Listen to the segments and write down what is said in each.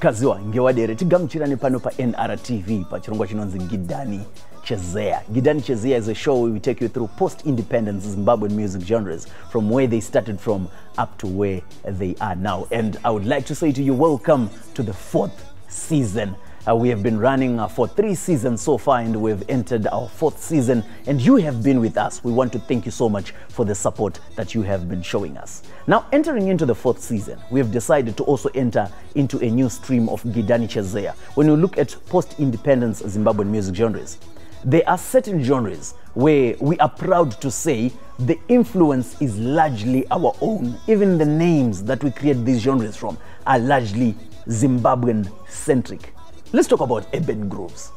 kaziwa ngewadere tigamuchirane pano pa panrtv pachirongwa chinonzi gidani Chezea. gidani Chezea is a show where we take you through post-independence zimbabwean music genres from where they started from up to where they are now and i would like to say to you welcome to the fourth season uh, we have been running uh, for three seasons so far, and we've entered our fourth season. And you have been with us. We want to thank you so much for the support that you have been showing us. Now, entering into the fourth season, we have decided to also enter into a new stream of Gidani Chezeya. When you look at post independence Zimbabwean music genres, there are certain genres where we are proud to say the influence is largely our own. Even the names that we create these genres from are largely Zimbabwean centric. Let's talk about urban grooves.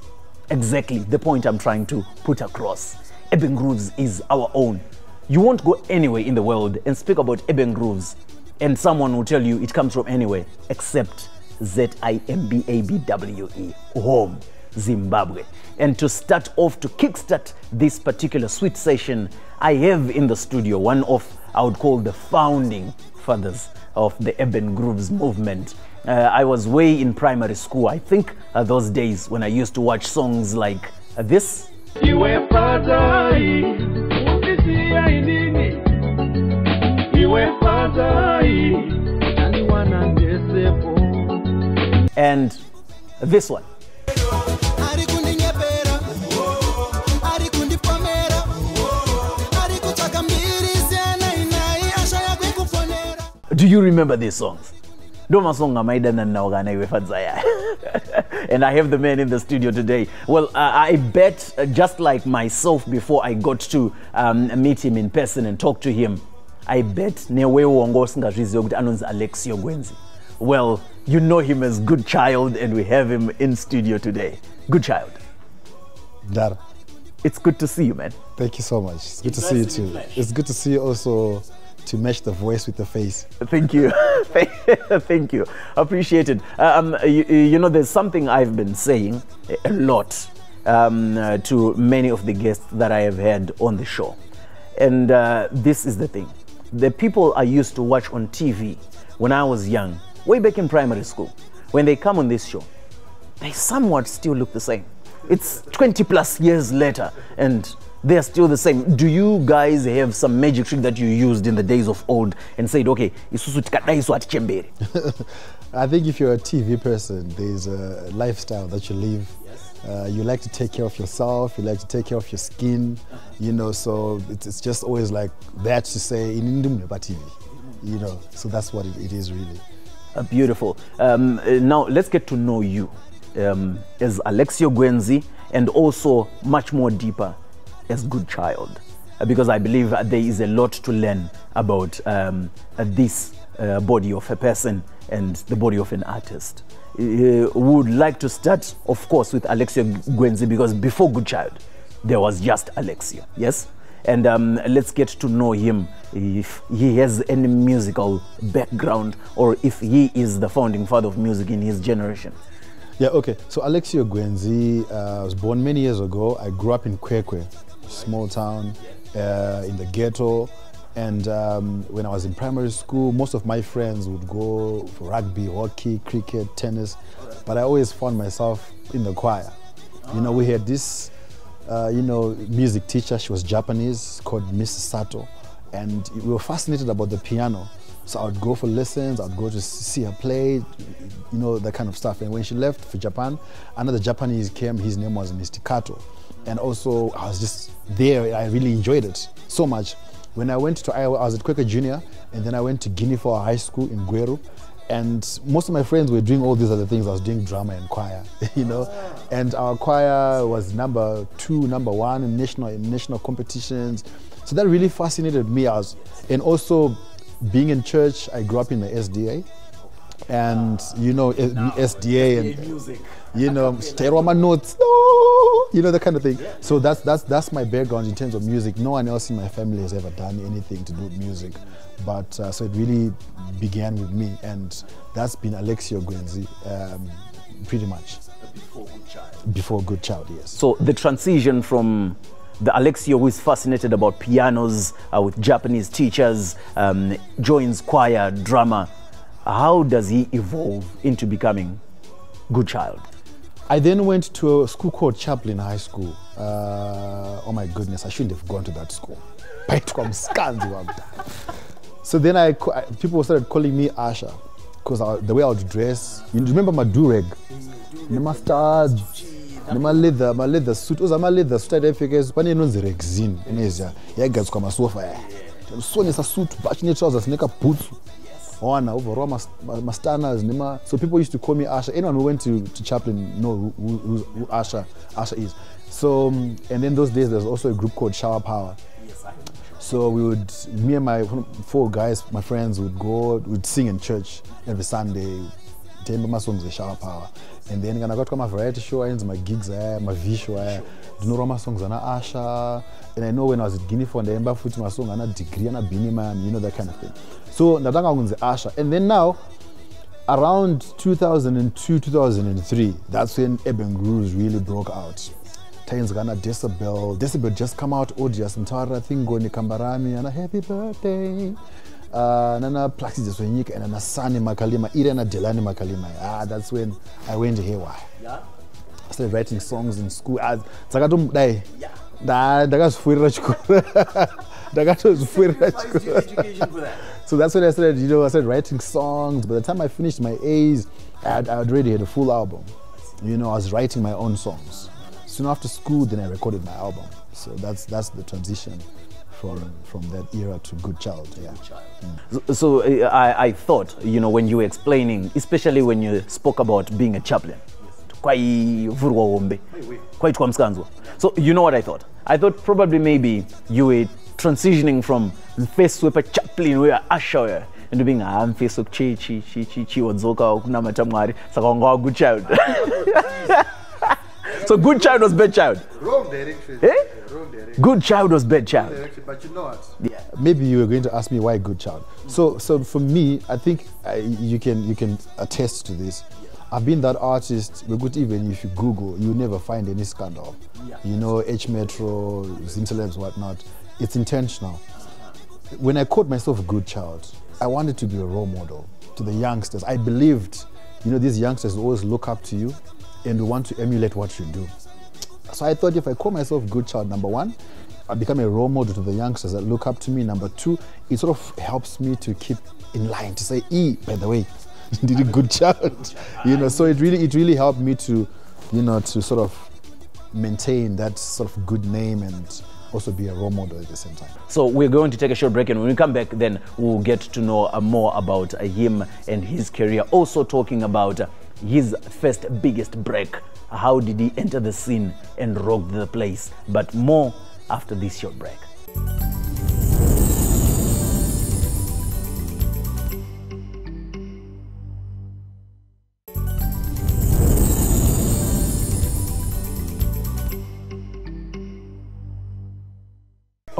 Exactly the point I'm trying to put across. Urban grooves is our own. You won't go anywhere in the world and speak about urban grooves, and someone will tell you it comes from anywhere except Z I M B A B W E, home, Zimbabwe. And to start off, to kickstart this particular sweet session, I have in the studio one of, I would call the founding fathers of the urban grooves movement. Uh, I was way in primary school. I think uh, those days when I used to watch songs like uh, this. iwe fadhai ukisia inini iwe fadhai taniwana ndesepo and this one. ari kundinyepera ari kundipomera ari kutsvaka mbiri senainai ashaya kwekuponera Do you remember these songs? Ndo masong amaidana nawo kana iwe fadzaya and i have the man in the studio today. Well uh, i bet uh, just like myself before i got to um, meet him in person and talk to him i bet newewo wanga usingazvizivi kuti anonzi alexio gwenzi. Well you know him as good child and we have him in studio today. Good child. Dara, it's good to see you man. Thank you so much. It's good to It's see you nice to be too. It's good to see you also to match the voice with the face. Thank you. Thank you. Appreciate it. Um, you, you know, there's something I've been saying a lot um, uh, to many of the guests that I have had on the show. And uh, this is the thing the people I used to watch on TV when I was young, way back in primary school, when they come on this show, they somewhat still look the same. It's 20 plus years later, and they're still the same. Do you guys have some magic trick that you used in the days of old and said, okay, isusu tikadaiso atichembere? I think if you're a TV person, there's a lifestyle that you live. Uh, you like to take care of yourself. You like to take care of your skin. You know, so it's, it's just always like that to say in TV. You know, so that's what it, it is really. Uh, beautiful. Um, uh, now let's get to know you um, as Alexio Gwenzi and also much more deeper as Good Child. Uh, because I believe uh, there is a lot to learn about um, uh, this uh, body of a person and the body of an artist. Uh, would like to start, of course, with Alexio Gwenzi because before Good Child, there was just Alexio, yes? And um, let's get to know him if he has any musical background or if he is the founding father of music in his generation. Yeah, okay. So Alexio Gwenzi uh, was born many years ago. I grew up in Kwekwe, small town uh, in the ghetto. And um, when I was in primary school, most of my friends would go for rugby, hockey, cricket, tennis. But I always found myself in the choir. You know, we had this, uh, you know, music teacher. She was Japanese, called Mrs. Sato. And we were fascinated about the piano. So I would go for lessons, I'd go to see her play, you know, that kind of stuff. And when she left for Japan, another Japanese came, his name was Mr. Kato. And also, I was just there, I really enjoyed it so much. When I went to Iowa, I was at Quaker Junior, and then I went to Guinea Fowl high school in Gweru. And most of my friends were doing all these other things. I was doing drama and choir, you know. And our choir was number two, number one in national in national competitions. So that really fascinated me. I was, and also being in church, I grew up in the SDA, and you know eh, SDA and music. you know stereo my notes, no, you know that kind of thing. So that's that's that's my background in terms of music. No one else in my family has ever done anything to do with music, but uh, so it really began with me, and that's been Alexio Gwenzi, um, pretty much. Before Good Child, yes. So the transition from the Alexio who is fascinated about pianos uh, with Japanese teachers, um, joins choir, drama. How does he evolve into becoming Good Child? I then went to a school called Chaplin High School. Uh, oh my goodness, I shouldn't have gone to that school. So then I, people started calling me Asha because the way I would dress. You remember my durag? Nema studs, nema leather, my leather suit. Uza my leather suit aidapfekesa pane inonzi rexin inezia yaigadzikwa masofa ya sonesa suit bach netrousers nekabhutsu wana overall mas- ma- mastanas nema so people used to call me asha. Anyone who went to, to chaplin know who, who, who asha asha is. So um, and then those days there's also a group called shower power. So we would me and my four guys my friends would go would sing in church every sunday. Temba masongs shower power. And then kana kwatwa mavariety show ainzi magigs aya mav show aya ndinorwa masongs ana asha? And i know when i was at Guinea Fowl ndaimba futi masong ana degree ana bini man you know that kind of thing so ndatanga kunzi asha and then now around 2002 2003 that's when urban grooves really broke out. Tainzi kana decibel decibel just come out odious mtaurira thingoni kambarami ana happy birthday. Uh, nana plaxides wenyika and ana sani makalima iri ana delani makalima. Ah, that's when i went haywire I started writing songs in school. Ah, dzakatomudai nda- ndakazvifurira chikoro ndakatozvifurira chikoro so that's when I started, you know, I started writing songs. By the time I finished my A's, I had, I had already had a full album. You know, I was writing my own songs. Soon after school, then I recorded my album. So that's that's the transition from from that era to Good Child. Yeah. So- So uh, I, I thought, you know, when you were explaining, especially when you spoke about being a chaplain, kwaivhurwa hombe kwaitwa muskanzwa so you know what i thought i thought probably maybe you were transitioning from mfesi wepachaplain weasha uya and being ha mfesi wekuchechi chiwodzoka kunamata mwari saka wanga wa good child so good child was bad child Wrong direction. Eh? Wrong direction. good child was bad child direction. But you know what? Maybe you were going to ask me why Good Child. So so for me, I think I, you can you can attest to this. I've been that artist. But even if you Google, you never find any scandal. You know, H Metro, Zim whatnot. It's intentional. when I called myself a good child, I wanted to be a role model to the youngsters. I believed, you know, these youngsters always look up to you and want to emulate what you do. So I thought if I call myself good child, number one, I become a role model to the youngsters that look up to me. Number two, it sort of helps me to keep in line to say, E, by the way, did a good child. You know, so it really it really helped me to, you know, to sort of maintain that sort of good name and also be a role model at the same time. So we're going to take a short break, and when we come back, then we'll get to know uh, more about uh, him and his career. Also talking about uh, his first biggest break. How did he enter the scene and rock the place? But more after this short break.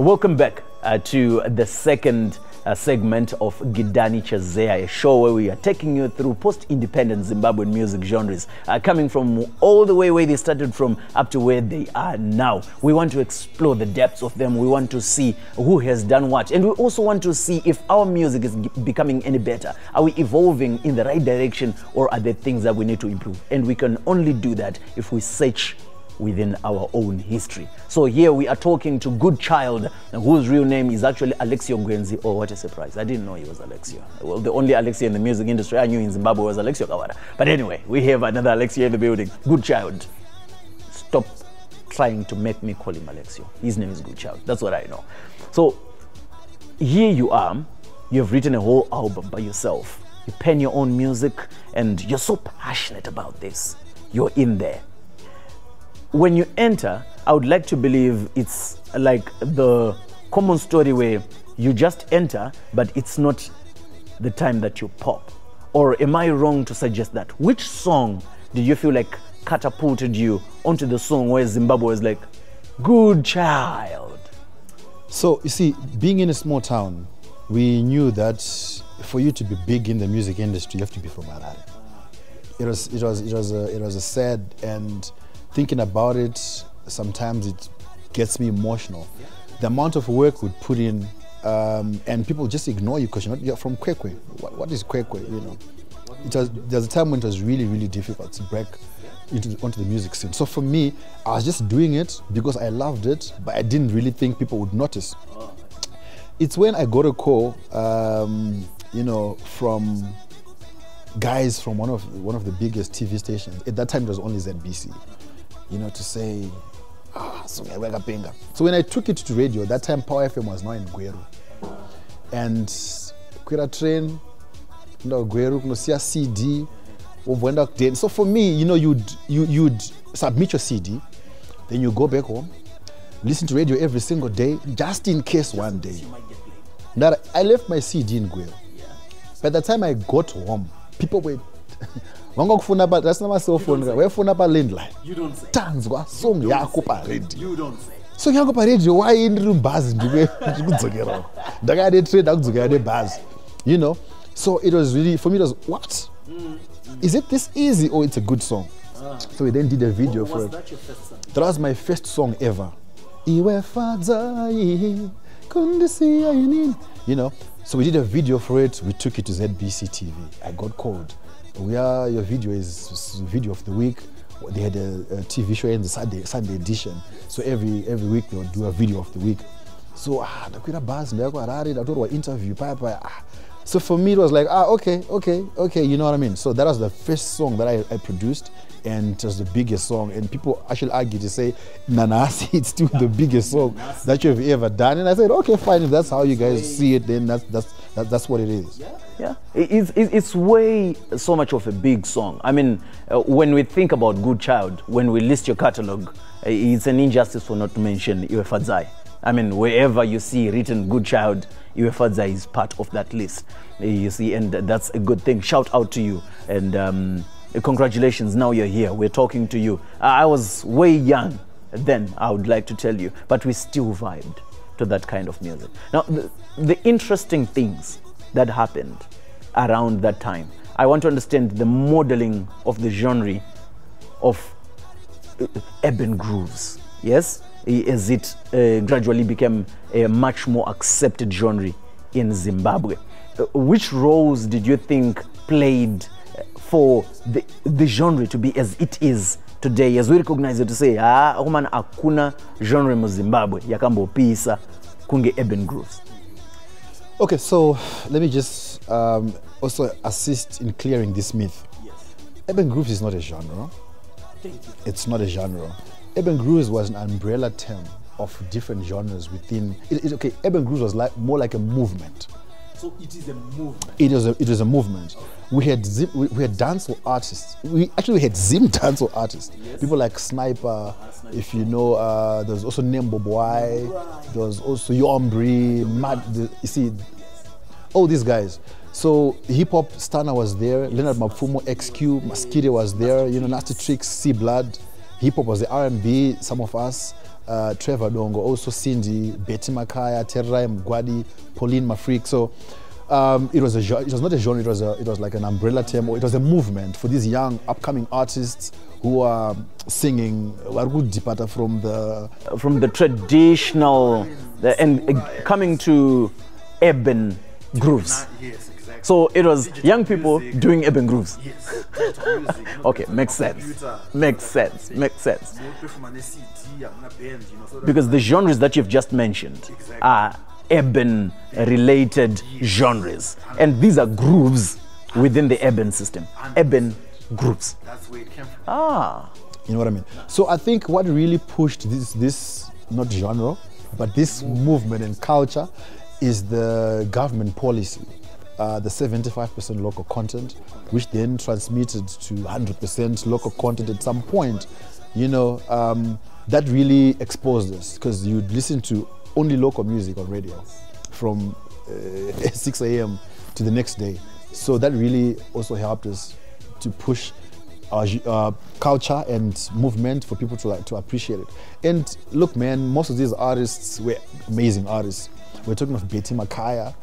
Welcome back uh, to the second uh, segment of Gidani Chezeya, a show where we are taking you through post-independent Zimbabwean music genres, uh, coming from all the way where they started from up to where they are now. We want to explore the depths of them. We want to see who has done what, and we also want to see if our music is becoming any better. Are we evolving in the right direction, or are there things that we need to improve? And we can only do that if we search within our own history. So here we are talking to Good Child, whose real name is actually Alexio Gwenzi. Oh, what a surprise. I didn't know he was Alexio. Well, the only Alexio in the music industry I knew in Zimbabwe was Alexio Kawara. But anyway, we have another Alexio in the building. Good Child. Stop trying to make me call him Alexio. His name is Good Child. That's what I know. So here you are, you've written a whole album by yourself. You pen your own music, and you're so passionate about this. You're in there when you enter, I would like to believe it's like the common story where you just enter, but it's not the time that you pop. Or am I wrong to suggest that? Which song did you feel like catapulted you onto the song where Zimbabwe was like, good child? So you see, being in a small town, we knew that for you to be big in the music industry, you have to be from Harare. It was it was it was a, it was a sad and thinking about it, sometimes it gets me emotional. The amount of work we put in, um, and people just ignore you because you're not you're from Kwekwe. What, what is Kwekwe? You know, it was there's a time when it was really really difficult to break into onto the music scene. So for me, I was just doing it because I loved it, but I didn't really think people would notice. It's when I got a call, um, you know, from guys from one of one of the biggest TV stations. At that time, it was only ZBC. You know, to say, ah, so ngiyabeka penga. So when I took it to radio, that time Power FM was now in Gweru, and kwira train, kuenda Gweru, kunosiya CD, wobvoenda kudance. So for me, you know, you'd you, you'd submit your CD, then you go back home, listen to radio every single day, just in case one day. That I left my CD in Gweru. By the time I got home, people were vangokufuna pa that's not my cell phone waifona pa landline tanzwa song yako paredio song yako paredio wai ndiri mubhazi ndikudzokerawo ndakaya netrain ndakudzokera nebhazi you know? So it was really for me it was what? Is it this easy or it's a good song? So we then did a video for it. that was my first song ever. Iwe fadzai kundisiya inini you know? So we did a video for it. We took it to zbc tv i got called we are your video is video of the week. They had a, a tv show in the sunday sunday edition. So every every week they would do a video of the week. So ah ndakwira bhazi ndaya kuharare ndatorwa interview paya paya. Ah so for me it was like ah okay okay okay you know what i mean? So that was the first song that i, I produced and it was the biggest song. And people actually argue to say nanasi it's still the biggest song that you've ever done. And i said okay fine if that's how you guys see it then that's that's that, that's what it is. Yeah, it's, it's it's way so much of a big song. I mean, uh, when we think about Good Child, when we list your catalog, uh, it's an injustice for not to mention Iwe Fadzai. I mean, wherever you see written Good Child, Iwe Fadzai is part of that list. Uh, You see, and that's a good thing. Shout out to you and um, congratulations. Now you're here. We're talking to you. I was way young then, I would like to tell you, but we still vibed to that kind of music. Now, the, the interesting things that happened around that time, I want to understand the modeling of the genre of uh, urban grooves. Yes, as it uh, gradually became a much more accepted genre in Zimbabwe. Uh, which roles did you think played uh, for the, the genre to be as it is today as we recognize it to say ah kumana akuna genre mu Zimbabwe yakambopisa kunge urban grooves Okay, so let me just um, also assist in clearing this myth. Urban grooves is not a genre. It's not a genre. Urban grooves was an umbrella term of different genres within. It, it- okay, urban grooves was like more like a movement. so it is a movement It was a, it was a movement. We had zim, we, we had dancehall artists. We actually had Zim dancehall artists. People like Sniper. If you know, uh, there was also Nembo Boy. There was also Yombri. Mad. The, you see, all these guys. So hip hop Stunner was there. Leonard Mapfumo, XQ, Maskiri was there. You know, Nasty Tricks, C Blood. Hip hop was the R&B. Some of us. Uh, Trevor Dongo, also Cindy, Betty Makaya, Tererai Mugwadi, Pauline Mafrik. So um, it was a it was not a genre. It was a, it was like an umbrella term. Or it was a movement for these young upcoming artists who are singing. Wargu Dipata from the from the traditional the, and uh, coming to urban grooves. Yes, exactly. So it was young people doing urban grooves. Yes. music, Okay, makes sense. computer, Makes sense. Makes sense. more perform on a CD, I'm not band, you know. So Because the genres that you've just mentioned Exactly. are urban related genres. And these are grooves within the urban system. Urban grooves. that's where it came from. Ah. You know what I mean? So I think what really pushed this this not genre, but this movement and culture is the government policy. Uh, the 75% local content, which then transmitted to 100% local content at some point, you know, um, that really exposed us because you'd listen to only local music on radio from uh, 6 a.m. to the next day. So that really also helped us to push our uh, culture and movement for people to like to appreciate it. And look, man, most of these artists were amazing artists. We're talking of Betty Makaya,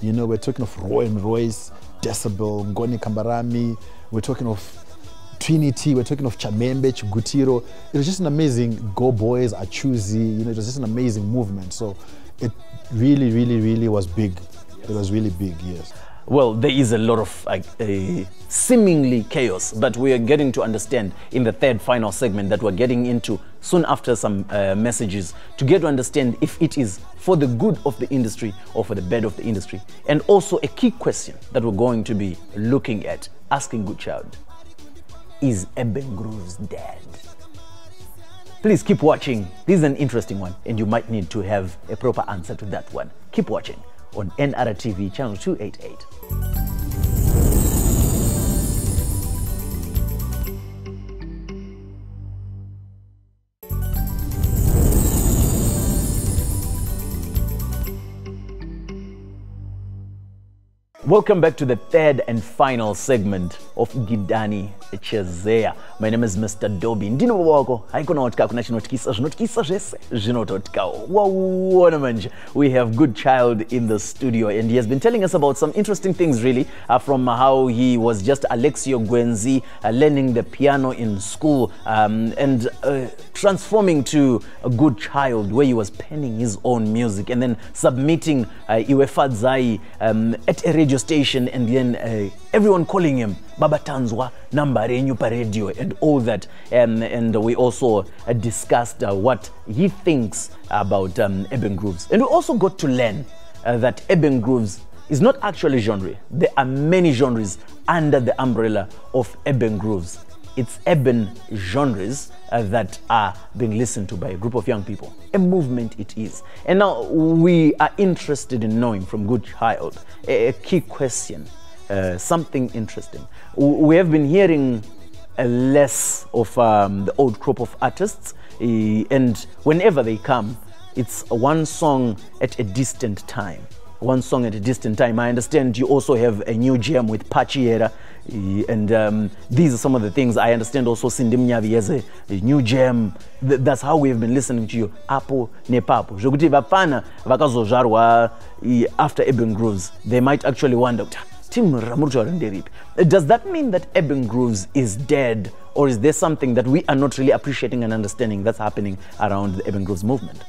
you know, we're talking of Roy and Royce, Decibel, Ngoni Kambarami, we're talking of Trinity, we're talking of Chamembe, Chugutiro. It was just an amazing Go Boys, Achuzi, you know, it was just an amazing movement. So it really, really, really was big. It was really big, yes. Well, there is a lot of uh, seemingly chaos, but we are getting to understand in the third final segment that we're getting into soon after some uh, messages to get to understand if it is for the good of the industry or for the bad of the industry. And also a key question that we're going to be looking at, asking Good Child, is Urban Grooves dead? Please keep watching. This is an interesting one, and you might need to have a proper answer to that one. Keep watching on NRTV channel 288. Welcome back to the third and final segment of Gidani Chezeya. My name is Mr. Dobie. Ndino wako haikunaotika kuna chinotikisa zvinotikisa zvese zvinototika wauona manje. We have good child in the studio and he has been telling us about some interesting things really uh, from how he was just Alexio Gwenzi uh, learning the piano in school um, and uh, transforming to a good child where he was penning his own music and then submitting uh, Iwefadzai um, at a radio station and then uh, everyone calling him Baba Tanzwa, namba renyu pa radio and all that. Um, and we also uh, discussed uh, what he thinks about um, Urban Grooves. And we also got to learn uh, that Urban Grooves is not actually genre. There are many genres under the umbrella of Urban Grooves. It's urban genres uh, that are being listened to by a group of young people. A movement it is. And now we are interested in knowing from Good Child a, a key question, uh, something interesting. We have been hearing uh, less of um, the old crop of artists, and whenever they come, it's one song at a distant time one song at a distant time. I understand you also have a new gem with Pachiera, eh, and um, these are some of the things I understand. Also, Cindy Munyavi has a, a new gem. Th- that's how we've been listening to you. Apo nepapo. Zvokuti vapana vakazozvarwa eh, after Urban Grooves, they might actually wonder. "Ta, Tim Ramurcho nderipi?" Uh, Does that mean that Urban Grooves is dead, or is there something that we are not really appreciating and understanding that's happening around the Urban Grooves movement?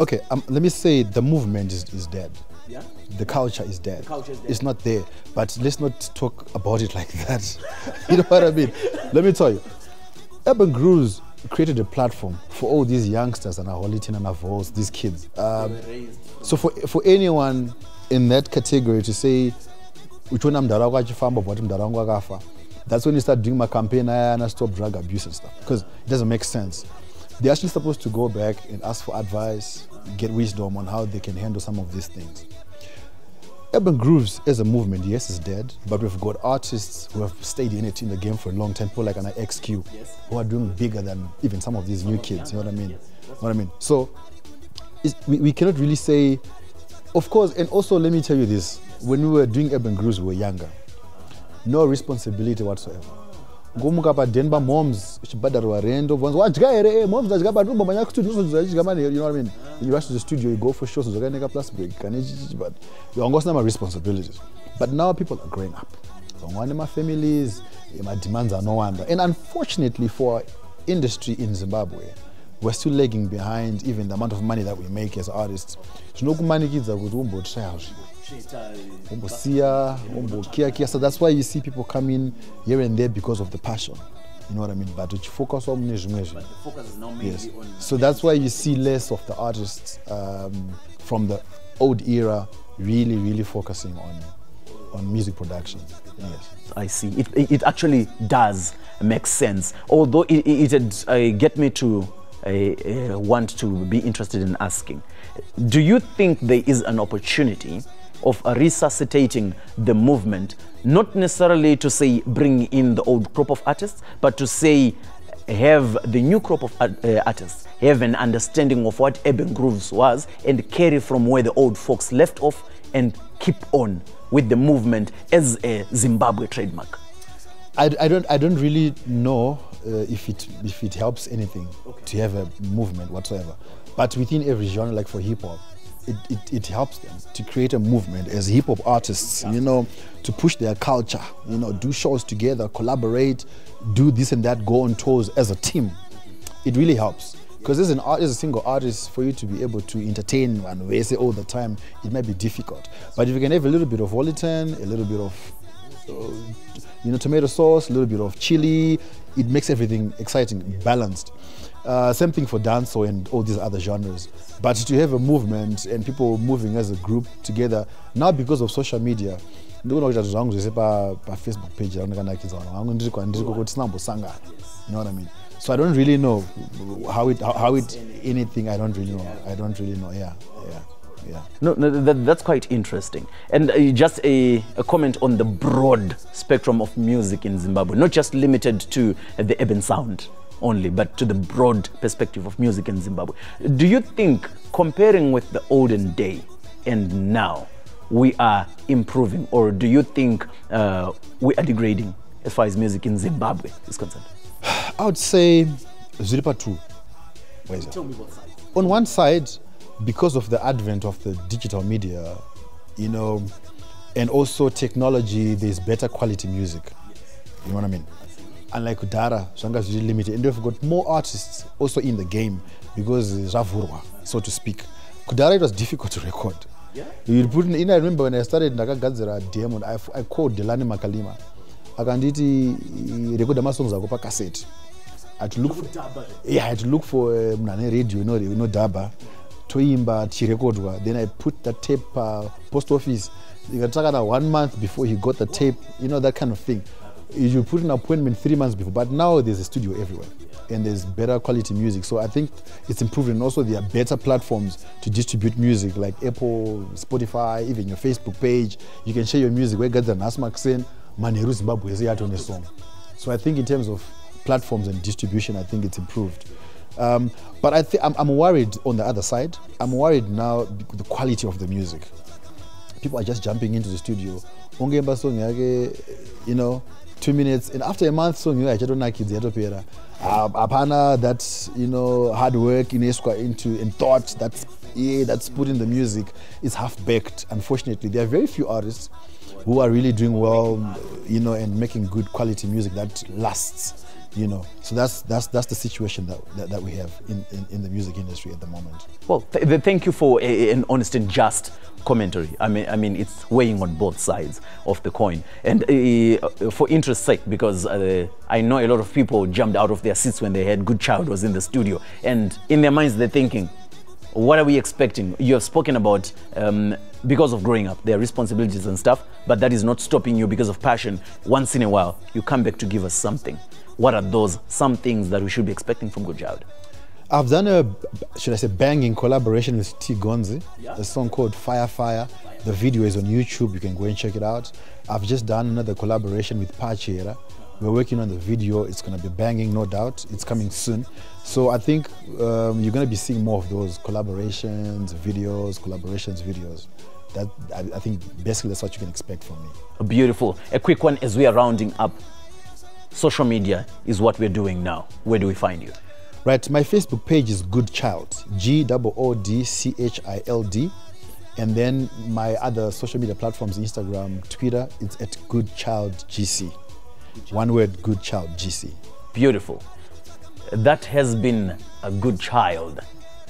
Okay, um, let me say the movement is, is dead. Yeah. The culture is dead. culture is. It's not there. But let's not talk about it like that. you know what I mean? Let me tell you. Urban Grooves created a platform for all these youngsters and Aholitin and Avos, these kids. Um, so for, for anyone in that category to say, uchiona mdara wako achifamba bvati mdara wangu akafa that's when you start doing my campaign ayana stop drug abuse and stuff because it doesn't make sense they're actually supposed to go back and ask for advice get wisdom on how they can handle some of these things urban grooves as a movement yes is dead but we've got artists who have stayed in it in the game for a long time people like an xq who are doing bigger than even some of these new kids you know what i mean? You know what i mean? So we, we cannot really say of course and also let me tell you this when we were doing urban grooves we were younger. No responsibility whatsoever ngomuka padenba moms uchibhadharwa rendo bvonzi wadya here? Eh, moms adya but umbomanya kustudio uzodya mani you know what I mean? You rush to the studio you go for shows uzokaineka plus break. Kane chichichi but wangosina ma-responsibilities but now people are growing up. Vamwe vane ma-families eh, ma-demands anowanda and unfortunately for industry in zimbabwe we're still lagging behind even the amount of money that we make as artists. Zvinokumanikidza kuti umbotraya zviro umbosiya umbokiyakiya so that's why you see people come in here and there because of the passion. You know what i mean? But uchifocuswa mune zvimwe zvinhu Focus is now yes. so that's why you see less of the artists um, from the old era really really focusing on on music production. Yes. I see. It, it it actually does make sense. Although it, it, it uh, get me to uh, uh, want to be interested in asking, do you think there is an opportunity of resuscitating the movement, not necessarily to say bring in the old crop of artists, but to say have the new crop of art- uh, artists have an understanding of what urban grooves was and carry from where the old folks left off and keep on with the movement as a Zimbabwe trademark. I, I don't I don't really know uh, if it if it helps anything to have a movement whatsoever. But within every genre, like for hip hop, it, it, it helps them to create a movement as hip hop artists, you know, to push their culture, you know, do shows together, collaborate, do this and that, go on tours as a team. It really helps Because as an art, as a single artist, for you to be able to entertain and we say all the time, it might be difficult. But if you can have a little bit of Wellington, a little bit of you know, tomato sauce, a little bit of chili. It makes everything exciting, balanced. Uh, same thing for dancehall and all these other genres. But to have a movement and people moving as a group together, now because of social media, page you know what i mean so i don't really know how it, how, how it anything i don't really know i don't really know yeah yeah yeah No, no that, that's quite interesting. And uh, just a, a comment on the broad spectrum of music in Zimbabwe, not just limited to uh, the urban sound only, but to the broad perspective of music in Zimbabwe. Do you think, comparing with the olden day and now, we are improving, or do you think uh, we are degrading as far as music in Zimbabwe is concerned? I would say Zuripa 2. Where is it? On one side, because of the advent of the digital media, you know, and also technology, there's better quality music. You know what I mean? Unlike Udara, Shanga is really limited. And we've got more artists also in the game because Ravurwa, so to speak. Kudara, it was difficult to record. Yeah. You put in, I remember when I started ndakagadzira demo, I, I called Delani Makalima. akanditi rekoda masongs ako pacassette I had to look for, yeah, I had to look for uh, munhu ane radio ino inodhabha toimba tichirekodwa then i put that tape uh, post office. Ikatakana one month before he got the tape you know that kind of thing. You put an appointment three months before but now there's a studio everywhere and there's better quality music. So i think it's improved and also there are better platforms to distribute music like apple spotify even your facebook page. You can share your music. Wegadzira nhasi makuseni manheru zimbabwe yese yatone song. So i think in terms of platforms and distribution i think it's improved um, but I think I'm, I'm worried on the other side. I'm worried now the quality of the music. People are just jumping into the studio. You know, two minutes, and after a month song yake achatonakidza yatopera. Apana that you know hard work ineswa into and thought that's yeah that's put in the music is half baked. Unfortunately, there are very few artists who are really doing well, you know, and making good quality music that lasts you know so that's that's that's the situation that that, that we have in, in in the music industry at the moment Well, th- th- thank you for a, an honest and just commentary. I mean, I mean, it's weighing on both sides of the coin. And uh, for interest's sake, because uh, I know a lot of people jumped out of their seats when they heard Good Child was in the studio, and in their minds they're thinking, "What are we expecting?" You have spoken about um, because of growing up, their responsibilities and stuff, but that is not stopping you because of passion. Once in a while, you come back to give us something. What are those some things that we should be expecting from Good Child? i've done a should i say banging collaboration with t. Gonzi. Yeah. a song called fire fire. The video is on youtube. You can go and check it out. I've just done another collaboration with pachera. We're working on the video. It's going to be banging no doubt. It's coming soon. So i think um, you're going to be seeing more of those collaborations videos collaborations videos. That I, I think basically that's what you can expect from me. Beautiful. A quick one as we are rounding up. Social media is what we're doing now. Where do we find you? Right, my Facebook page is Good Child, G O O D C H I L D. And then my other social media platforms, Instagram, Twitter, it's at Good Child GC. One word, Good Child GC. Beautiful. That has been a good child,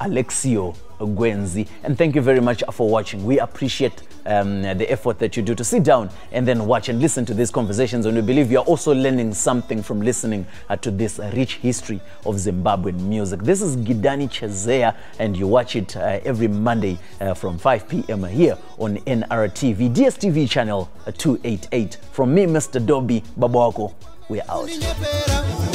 Alexio Gwenzi. And thank you very much for watching. We appreciate um, the effort that you do to sit down and then watch and listen to these conversations. And we believe you're also learning something from listening uh, to this rich history of Zimbabwean music. This is Gidani Chezeya, and you watch it uh, every Monday uh, from 5 p.m. here on NRTV, DSTV channel uh, 288. From me, Mr. Dobie Babawako, we're out.